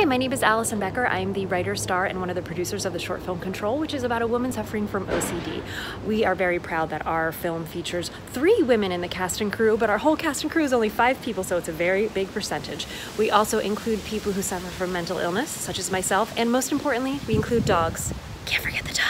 Hi, my name is Alison Becker. I'm the writer, star, and one of the producers of the short film Control, which is about a woman suffering from OCD. We are very proud that our film features three women in the cast and crew, but our whole cast and crew is only five people, so it's a very big percentage. We also include people who suffer from mental illness, such as myself, and most importantly, we include dogs. Can't forget the dogs.